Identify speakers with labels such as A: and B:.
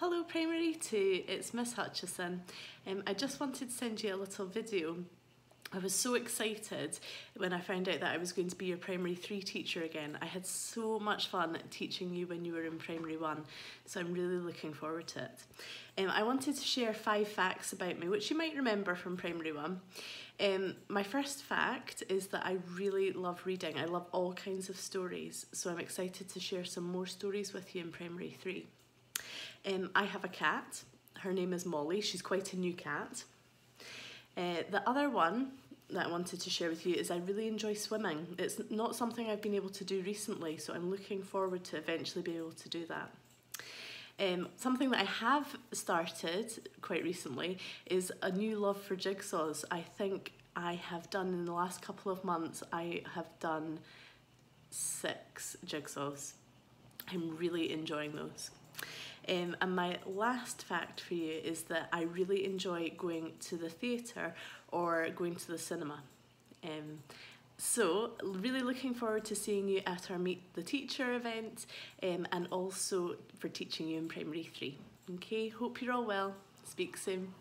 A: Hello Primary 2, it's Miss Hutchison. Um, I just wanted to send you a little video. I was so excited when I found out that I was going to be your Primary 3 teacher again. I had so much fun teaching you when you were in Primary 1, so I'm really looking forward to it. Um, I wanted to share five facts about me, which you might remember from Primary 1. Um, my first fact is that I really love reading. I love all kinds of stories, so I'm excited to share some more stories with you in Primary 3. Um, I have a cat. Her name is Molly. She's quite a new cat. Uh, the other one that I wanted to share with you is I really enjoy swimming. It's not something I've been able to do recently, so I'm looking forward to eventually be able to do that. Um, something that I have started quite recently is a new love for jigsaws. I think I have done in the last couple of months, I have done six jigsaws. I'm really enjoying those. Um, and my last fact for you is that I really enjoy going to the theatre or going to the cinema. Um, so, really looking forward to seeing you at our Meet the Teacher event um, and also for teaching you in Primary 3. Okay, hope you're all well. Speak soon.